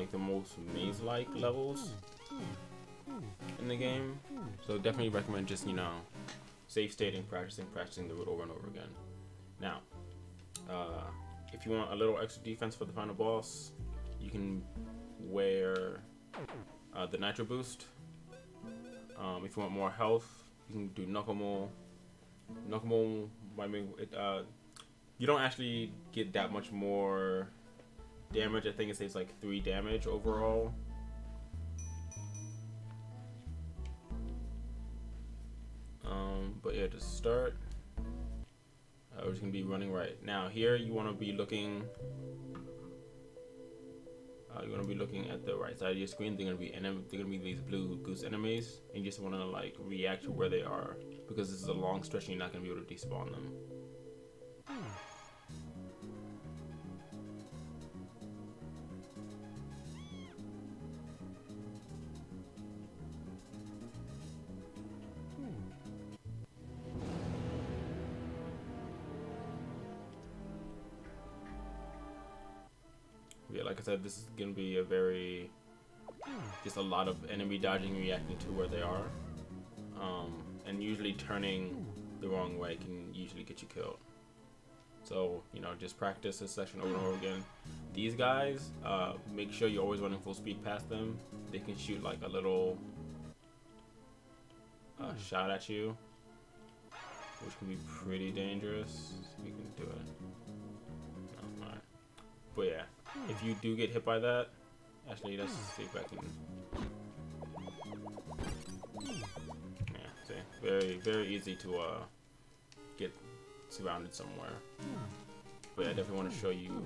like the most maze-like levels in the game. So definitely recommend just you know save stating, practicing, practicing the route over and over again. Now, uh, if you want a little extra defense for the final boss, you can wear uh, the Nitro Boost. Um, if you want more health, you can do Knuckle Mole. Knuckle I mean, it, uh, you don't actually get that much more damage. I think it saves like 3 damage overall. Um, but yeah, to start, uh, we're just gonna be running right now. Here, you want to be looking. Uh, you want to be looking at the right side of your screen. They're gonna be enemy. They're gonna be these blue goose enemies, and you just want to like react to where they are because this is a long stretch, and you're not gonna be able to despawn them. Like I said, this is gonna be a very just a lot of enemy dodging, reacting to where they are, um, and usually turning the wrong way can usually get you killed. So you know, just practice this section over and over again. These guys, uh, make sure you're always running full speed past them. They can shoot like a little uh, shot at you, which can be pretty dangerous. We can do it. No. But yeah, if you do get hit by that, actually let's see if I can. Yeah, see, very very easy to uh get surrounded somewhere. But I definitely want to show you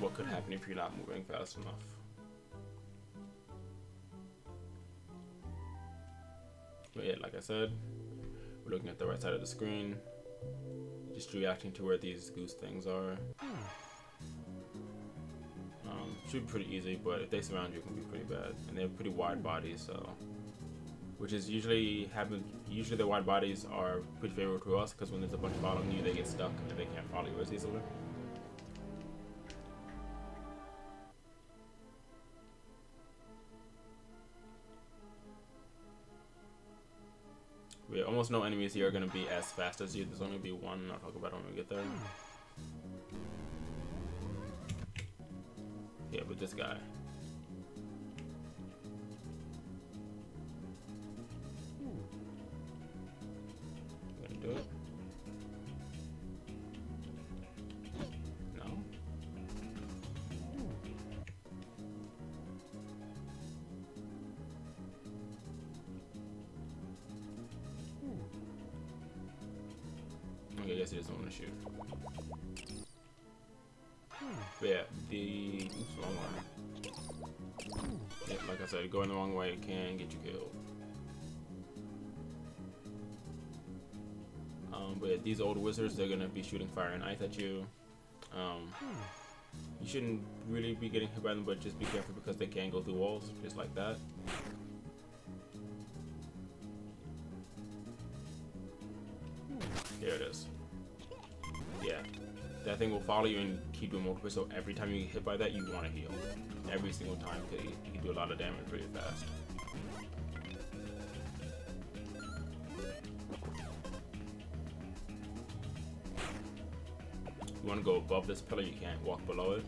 what could happen if you're not moving fast enough. But yeah, like I said, we're looking at the right side of the screen just reacting to where these goose things are. Um, should be pretty easy, but if they surround you, it can be pretty bad. And they have pretty wide bodies, so which is usually happen. Usually, the wide bodies are pretty favorable to us because when there's a bunch following you, they get stuck and they can't follow you as easily. Almost no enemies here are going to be as fast as you. There's only be one. I'll talk about it when we get there. Hmm. Yeah, but this guy. Guess he doesn't want to shoot. But yeah, the oops, wrong one. Yeah, like I said, going the wrong way can get you killed. Um, but these old wizards, they're gonna be shooting fire and ice at you. Um, you shouldn't really be getting hit by them, but just be careful because they can go through walls, just like that. Follow you and keep doing multiple, so every time you get hit by that, you want to heal. Every single time, because you can do a lot of damage really fast. You want to go above this pillar, you can't walk below it.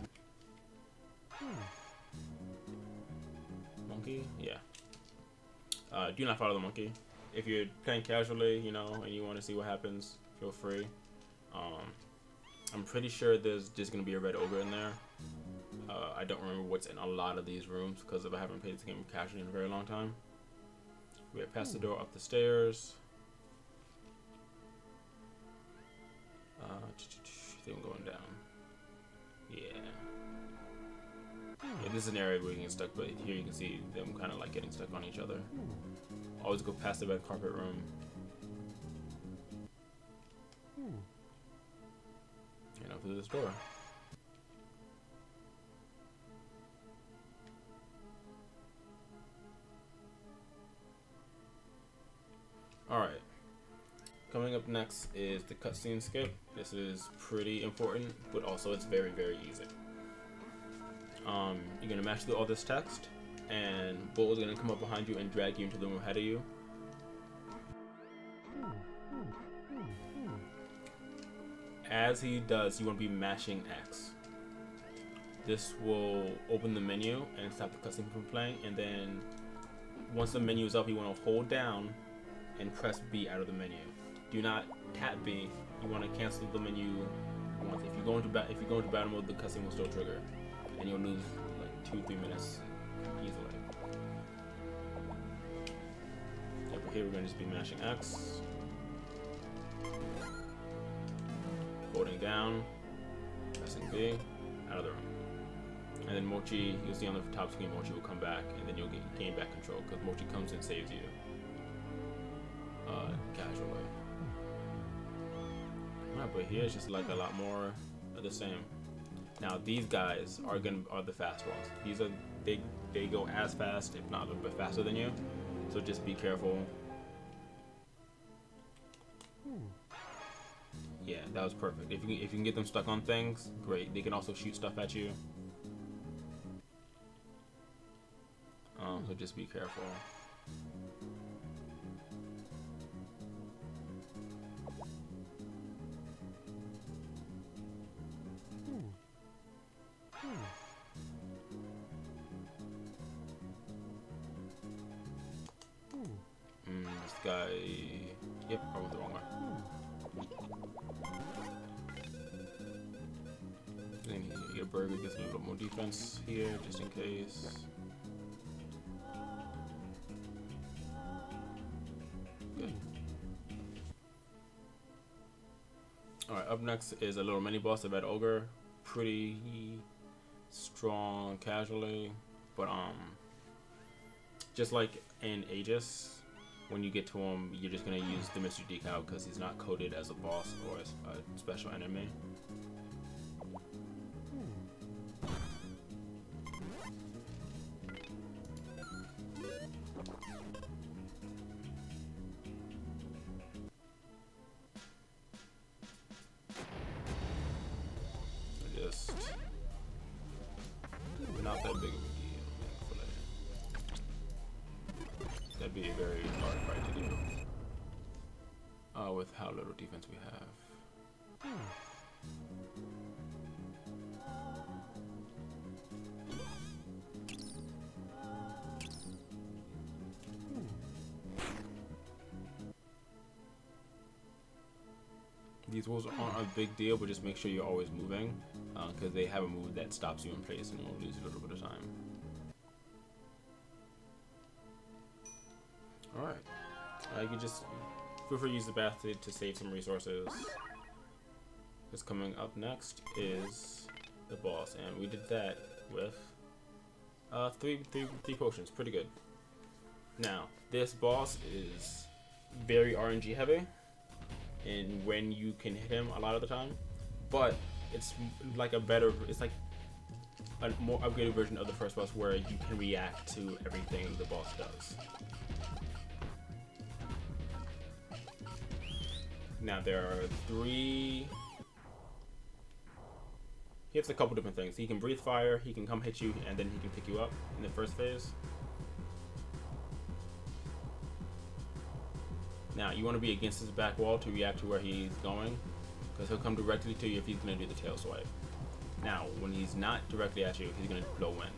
Monkey? Yeah. Uh, do not follow the monkey. If you're playing casually, you know, and you want to see what happens, feel free. Um, I'm pretty sure there's just going to be a red ogre in there. Uh, I don't remember what's in a lot of these rooms because if I haven't played this game casually in a very long time. We have past the door, up the stairs. Uh, going down. Yeah. Yeah, this is an area where you get stuck, but here you can see them kind of like getting stuck on each other. Always go past the red carpet room. And up through this door. Alright. Coming up next is the cutscene skip. This is pretty important, but also it's very, very easy. um, you're gonna match through all this text, and Bull is gonna come up behind you and drag you into the room ahead of you. As he does, you want to be mashing X. This will open the menu and stop the cutscene from playing, and then once the menu is up, you want to hold down and press B out of the menu. Do not tap B. You want to cancel the menu once. If you go into if you go into battle mode, the cutscene will still trigger, and you'll lose like two three minutes easily. Over here, we're going to just be mashing X, holding down, pressing B, out of the room. And then Mochi, you'll see on the top screen, Mochi will come back, and then you'll get, gain back control because Mochi comes and saves you uh, casually. Alright, but here's just like a lot more of the same. Now these guys are gonna are the fast ones. These are they they go as fast, if not a little bit faster than you. So just be careful. Yeah, that was perfect. If you if you can get them stuck on things, great. They can also shoot stuff at you. Um, so just be careful. Mm, this guy. Yep, I went the wrong way. Then you get a burger, gets a little more defense here, just in case. Good. Alright, up next is a little mini boss, the Red Ogre. Pretty strong casually, but um, just like in Aegis, when you get to him, you're just gonna use the Mr. Decal because he's not coded as a boss or a special enemy. Not that big of a deal. That'd be a very Uh, with how little defense we have. These walls aren't a big deal, but just make sure you're always moving, because they have a move that stops you in place and you'll lose a little bit of time. Alright. Uh, you can just feel free to use the bath to, to save some resources. What's coming up next is the boss, and we did that with uh, three, three, three potions. Pretty good. Now, this boss is very RNG heavy and when you can hit him a lot of the time, but it's like a better, it's like a more upgraded version of the first boss where you can react to everything the boss does. Now there are three. He hits a couple different things. He can breathe fire, he can come hit you, and then he can pick you up in the first phase. Now, you want to be against his back wall to react to where he's going, because he'll come directly to you if he's going to do the tail swipe. Now, when he's not directly at you, he's going to blow wind.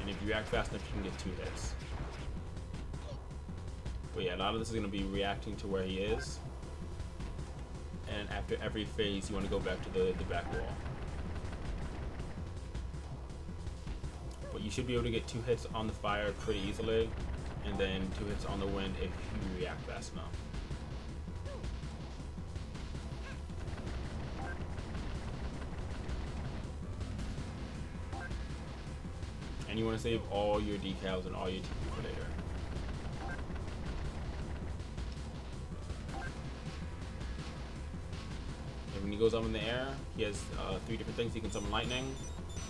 And if you react fast enough, you can get two hits. But yeah, a lot of this is going to be reacting to where he is. And after every phase, you want to go back to the, the back wall. But you should be able to get two hits on the fire pretty easily and then two hits on the wind if you react fast enough. And you want to save all your decals and all your TP for later. He goes up in the air, he has uh, three different things. He can summon lightning,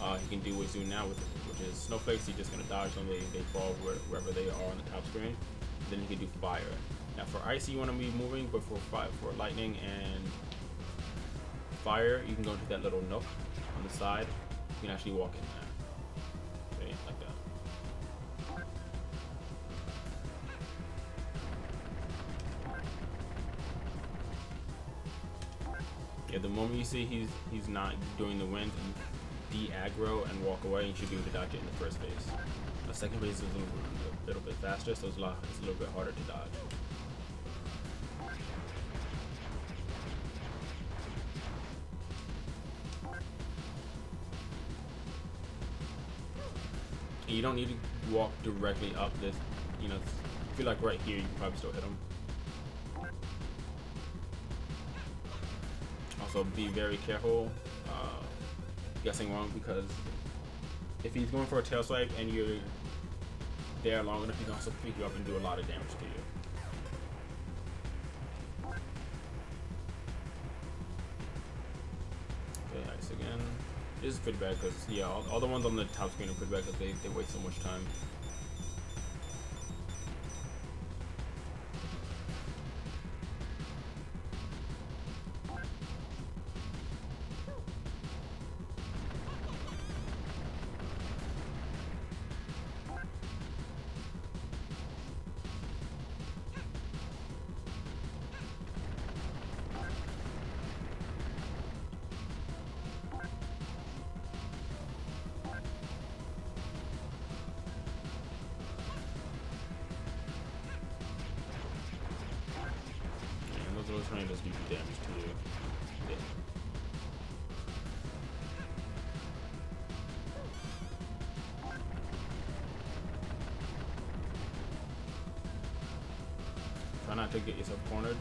uh, he can do what's doing now, with, which is snowflakes. He's just gonna dodge them. They, they fall where, wherever they are on the top screen. Then he can do fire. Now for icy, you want to be moving, but for fire, for lightning and fire, you can go into that little nook on the side, you can actually walk in Moment you see he's he's not doing the wind, you de-aggro and walk away, you should be able to dodge it in the first phase. The second phase is a little, a little bit faster, so it's a, lot, it's a little bit harder to dodge. And you don't need to walk directly up this, you know, feel like right here you can probably still hit him. Also be very careful uh, guessing wrong because if he's going for a tail swipe and you're there long enough, he can also pick you up and do a lot of damage to you. Again. This is pretty bad because, yeah, all, all, the ones on the top screen are pretty bad because they, they waste so much time. Do damage to you. Yeah. Try not to get yourself cornered.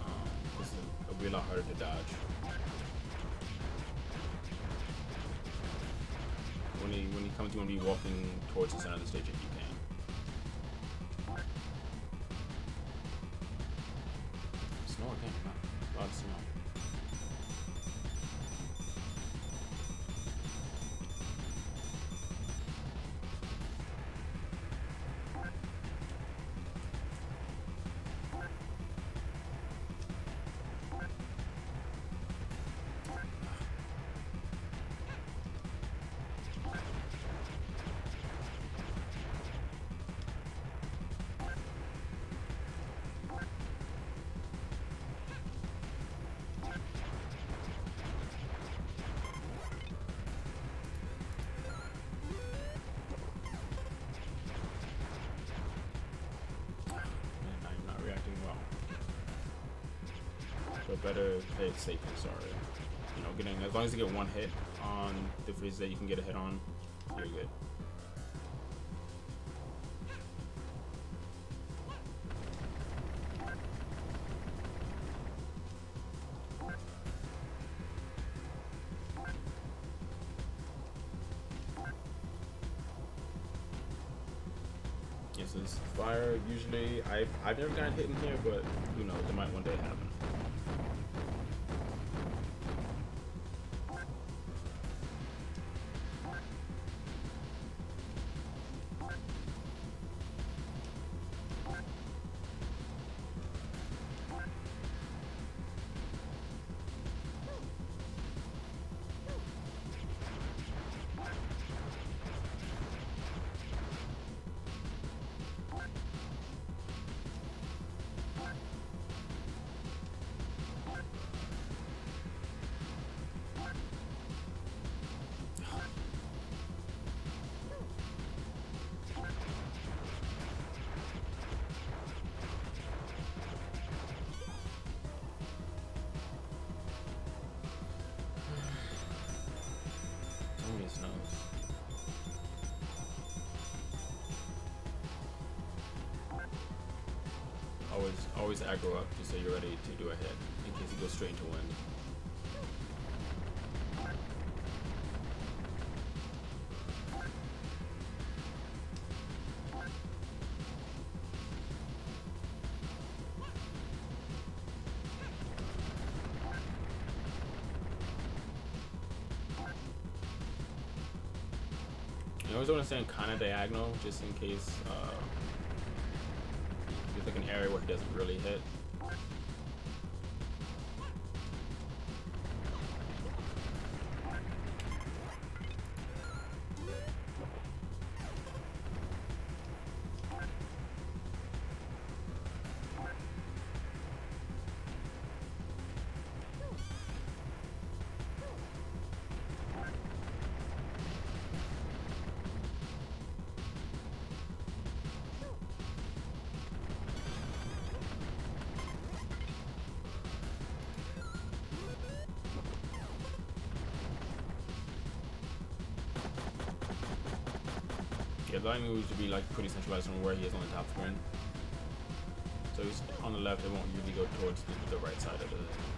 Um, this is a, a lot harder to dodge. When he when he comes, you want to be walking towards the center of the stage if you Better hit it safe sorry. You know, getting as long as you get one hit on the freeze that you can get a hit on, you're good. Usually I've I've never gotten hit in here, but you know, it might one day happen. Always, always aggro up just so you're ready to do a hit in case he goes straight into wind. Of diagonal just in case uh, there's like an area where he doesn't really hit. The lightning moves to be like pretty centralized on where he is on the top screen. So he's on the left, it won't usually go towards the, the right side of the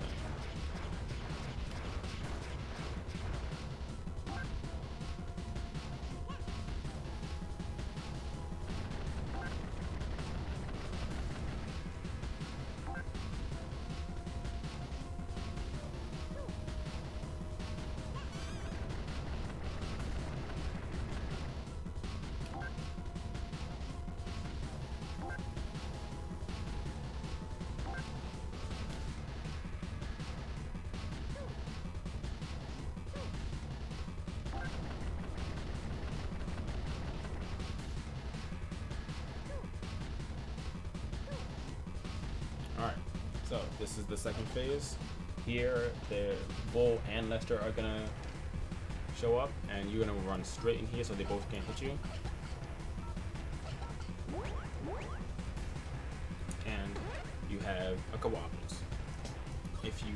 so this is the second phase. Here, the Bull and Lester are gonna show up, and you're gonna run straight in here so they both can't hit you. And you have a options. If you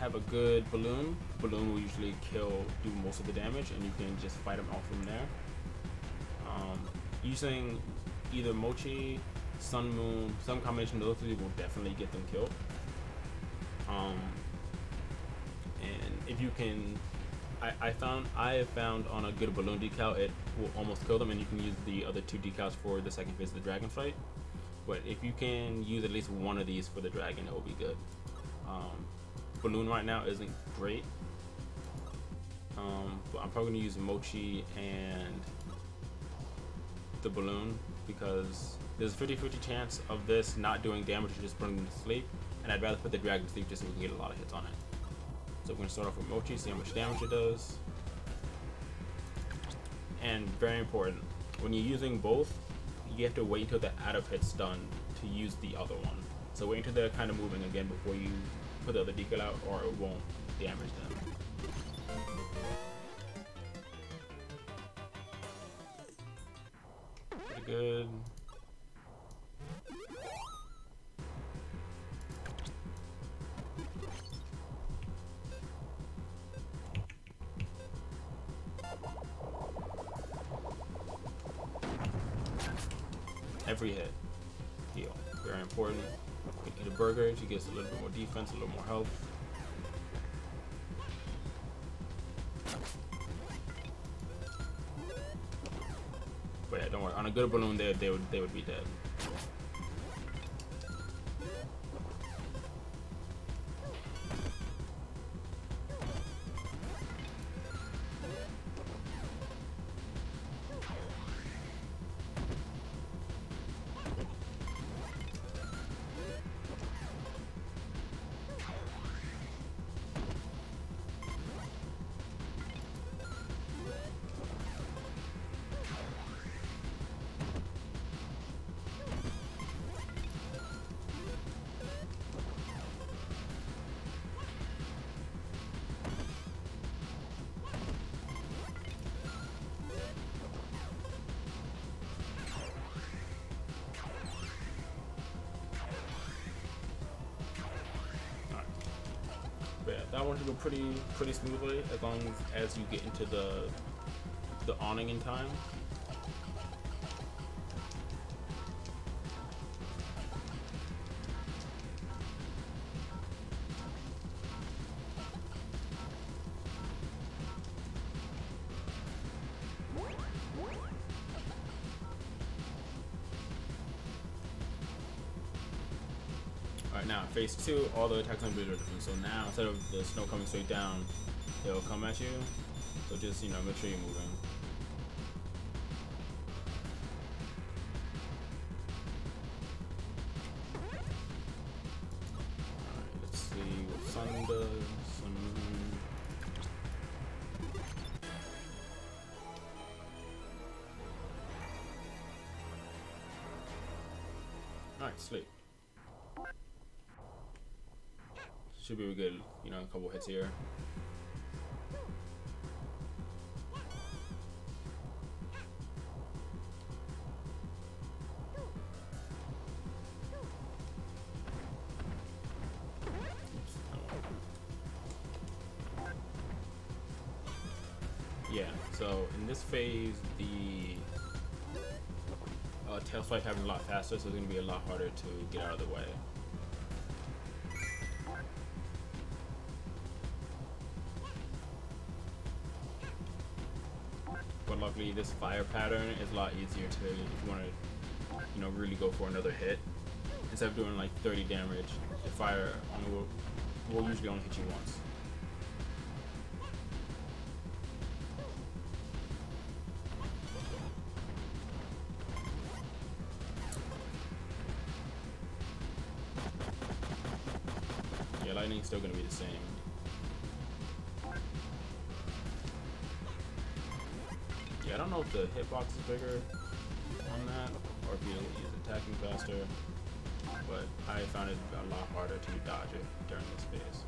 have a good balloon, balloon will usually kill, do most of the damage, and you can just fight them off from there. Um, using either Mochi Sun Moon, some combination of those three will definitely get them killed. Um, and if you can, I, I found I have found on a good balloon decal it will almost kill them, and you can use the other two decals for the second phase of the dragon fight. But if you can use at least one of these for the dragon, it will be good. Um, balloon right now isn't great, um, but I'm probably gonna use Mochi and the balloon because there's a 50-50 chance of this not doing damage or just putting them to sleep, and I'd rather put the dragon to sleep just so we can get a lot of hits on it. So we're gonna start off with Mochi, see how much damage it does. And very important, when you're using both, you have to wait until the out of hit's done to use the other one. So wait until they're kind of moving again before you put the other decal out, or it won't damage them. Pretty good. Every hit. Heal. Very important. You eat a burger, she gets a little bit more defense, a little more health. But yeah, don't worry. On a good balloon, they they would they would be dead. That one should go pretty pretty smoothly as long as you get into the the awning in time. Phase two, all the attacks on the are different. So now instead of the snow coming straight down, it'll come at you. So just you know, make sure you're moving. Alright, let's see what sun does. Alright, sleep. Should be a good, you know, a couple hits here. Yeah, so in this phase, the uh, tail swipe happens a lot faster, so it's going to be a lot harder to get out of the way. This fire pattern is a lot easier to, if you want to, you know, really go for another hit. Instead of doing like 30 damage, the fire only will, will usually only hit you once. Yeah, lightning's still gonna be the same. Know if the hitbox is bigger on that, or if use attacking faster, but I found it a lot harder to dodge it during this phase.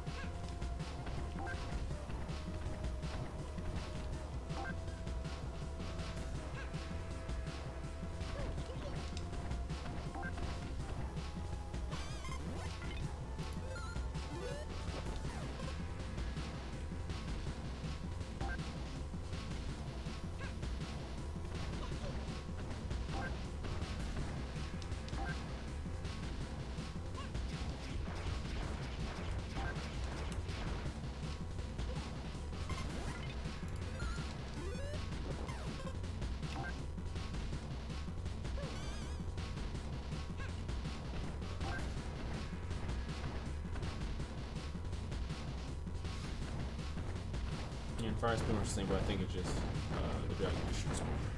Yeah, and fire spin was the same, but I think it's just uh, the dragon shoots more.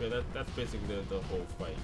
Yeah, that, that's basically the, the whole fight.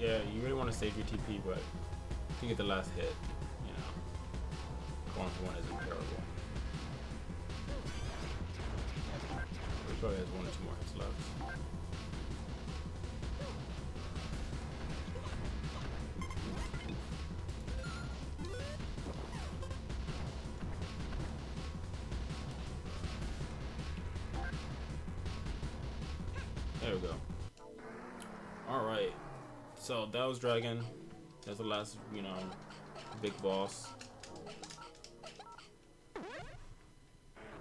Yeah, you really want to save your TP, but to get the last hit, you know, going for one isn't terrible. He probably has one or two more hits left. Dragon. That's the last, you know, big boss.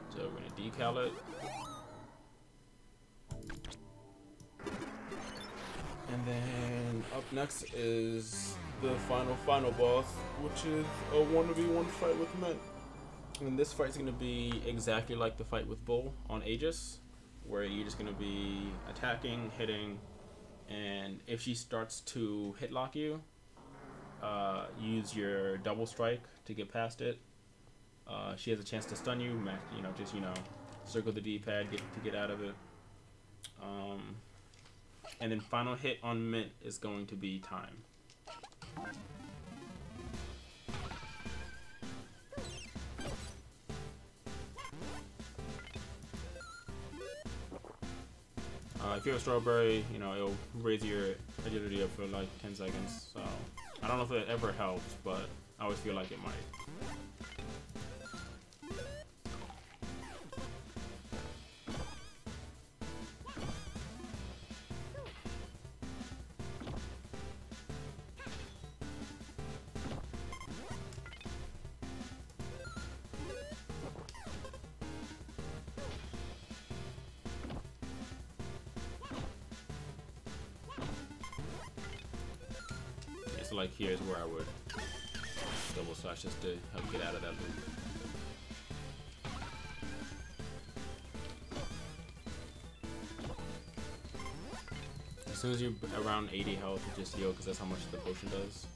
So we're gonna decal it. And then up next is the final, final boss, which is a 1v1 fight with Mint. And this fight's gonna be exactly like the fight with Bull on Aegis, where you're just gonna be attacking, hitting, and if she starts to hit lock you, uh, use your double strike to get past it. Uh, she has a chance to stun you. You know, just you know, circle the D-pad get to get out of it. Um, and then final hit on Mint is going to be time. Uh, if you have strawberry, you know, it'll raise your agility up for like 10 seconds. So, I don't know if it ever helps, but I always feel like it might. So like here's where I would double slash just to help get out of that loop. As soon as you're around 80 health, you just heal because that's how much the potion does.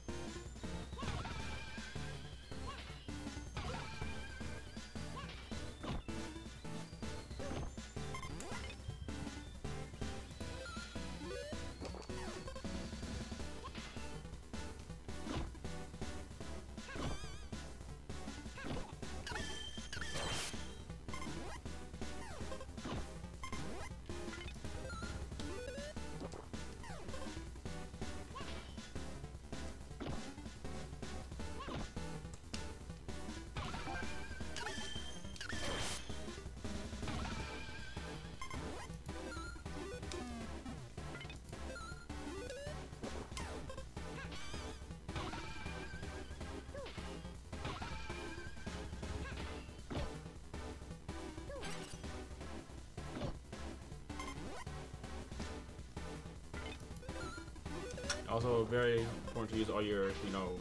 Also, very important to use all your, you know,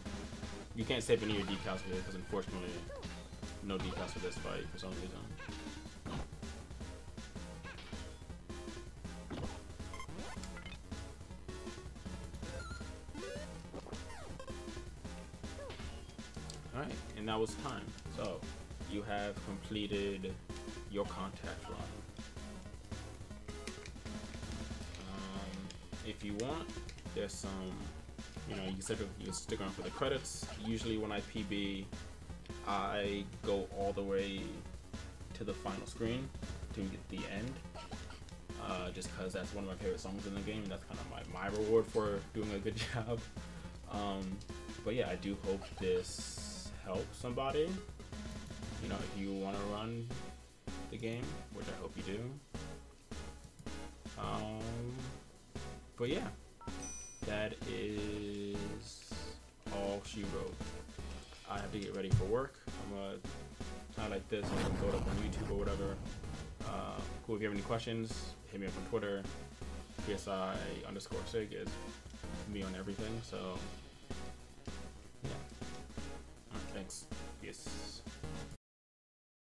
you can't save any of your decals here because unfortunately, no decals for this fight for some reason. Alright, and that was time. So, you have completed your contact run. Um, if you want, there's some, you know, you can stick, you can stick around for the credits. Usually when I PB, I go all the way to the final screen to get the end. Uh, just because that's one of my favorite songs in the game. And that's kind of my, my reward for doing a good job. Um, but yeah, I do hope this helps somebody. You know, if you want to run the game, which I hope you do. Um, but yeah wrote. I have to get ready for work. I'm gonna not like this. I'm gonna throw it up on YouTube or whatever. Uh, cool. If you have any questions, hit me up on Twitter. PSI underscore sig is me on everything. So